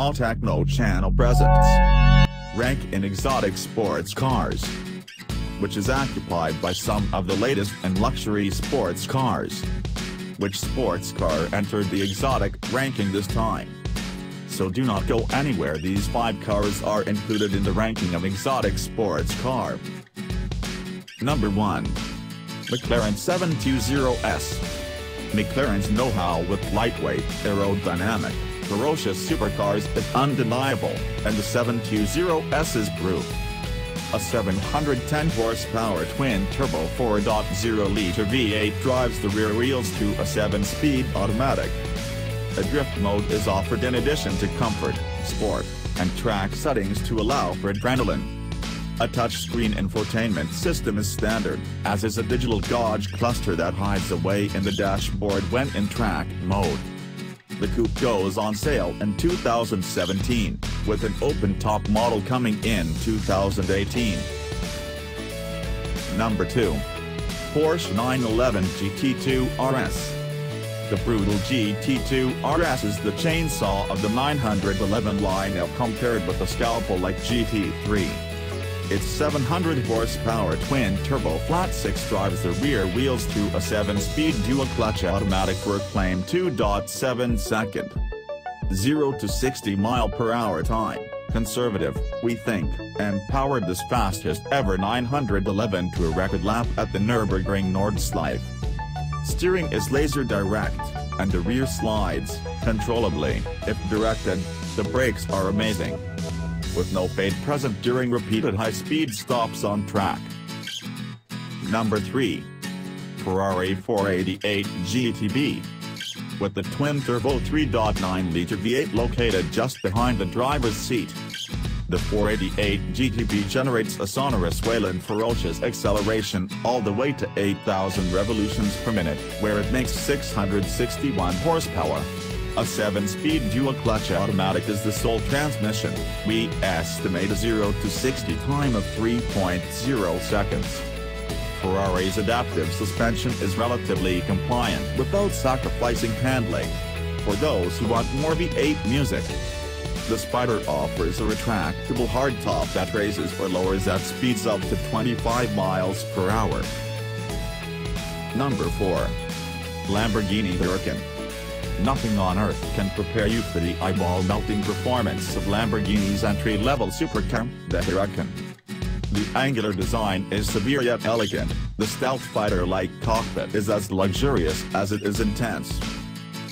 Techno channel presents Rank in Exotic Sports Cars which is occupied by some of the latest and luxury sports cars. Which sports car entered the exotic ranking this time? So do not go anywhere these 5 cars are included in the ranking of exotic sports car. Number 1. McLaren 720S. McLaren's know-how with lightweight, aerodynamic, ferocious supercars is undeniable, and the 720S is proof. A 710 horsepower twin-turbo 4.0-liter V8 drives the rear wheels to a 7-speed automatic. A drift mode is offered in addition to comfort, sport, and track settings to allow for adrenaline. A touchscreen infotainment system is standard, as is a digital gauge cluster that hides away in the dashboard when in track mode. The coupe goes on sale in 2017, with an open-top model coming in 2018. Number 2. Porsche 911 GT2 RS. The brutal GT2 RS is the chainsaw of the 911 lineup compared with the scalpel-like GT3. Its 700 horsepower twin-turbo flat-six drives the rear wheels to a 7-speed dual-clutch automatic for a claimed 2.7 second. 0 to 60 mile per hour time, conservative, we think, and powered this fastest ever 911 to a record lap at the Nürburgring Nordschleife. Steering is laser direct, and the rear slides, controllably, if directed, the brakes are amazing with no fade present during repeated high-speed stops on track. Number 3. Ferrari 488 GTB. With the twin-turbo 3.9-liter V8 located just behind the driver's seat. The 488 GTB generates a sonorous wail and ferocious acceleration all the way to 8,000 revolutions per minute, where it makes 661 horsepower. A 7-speed dual-clutch automatic is the sole transmission, we estimate a 0 to 60 time of 3.0 seconds. Ferrari's adaptive suspension is relatively compliant without sacrificing handling. For those who want more V8 music, the Spider offers a retractable hardtop that raises or lowers at speeds up to 25 miles per hour. Number 4. Lamborghini Huracan Nothing on earth can prepare you for the eyeball-melting performance of Lamborghini's entry-level supercar, the Huracan. The angular design is severe yet elegant, the stealth fighter-like cockpit is as luxurious as it is intense.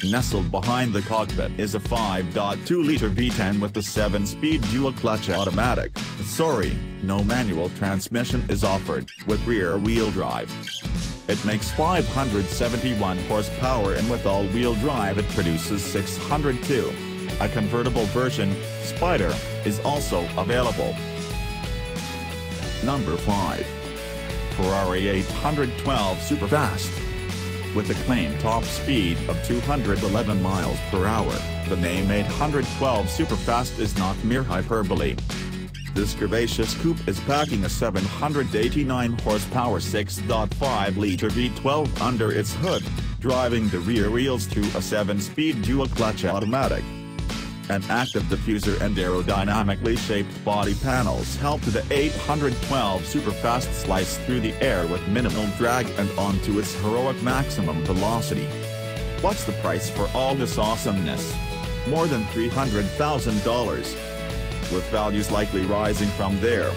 Nestled behind the cockpit is a 5.2-liter V10 with a 7-speed dual-clutch automatic. Sorry, no manual transmission is offered, with rear-wheel drive. It makes 571 horsepower and with all-wheel drive it produces 602. A convertible version, Spider, is also available. Number 5. Ferrari 812 Superfast. With a claimed top speed of 211 miles per hour, the name 812 Superfast is not mere hyperbole. This curvaceous coupe is packing a 789 horsepower 6.5-liter V12 under its hood, driving the rear wheels to a 7-speed dual-clutch automatic. An active diffuser and aerodynamically shaped body panels help the 812 superfast slice through the air with minimal drag and onto its heroic maximum velocity. What's the price for all this awesomeness? More than $300,000 with values likely rising from there.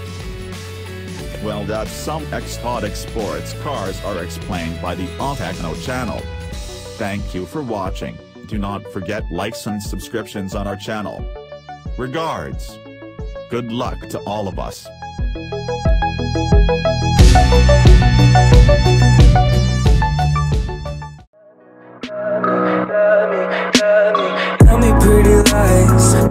Well that some exotic sports cars are explained by the Autechno channel. Thank you for watching, do not forget likes and subscriptions on our channel. Regards. Good luck to all of us. Tell me pretty lies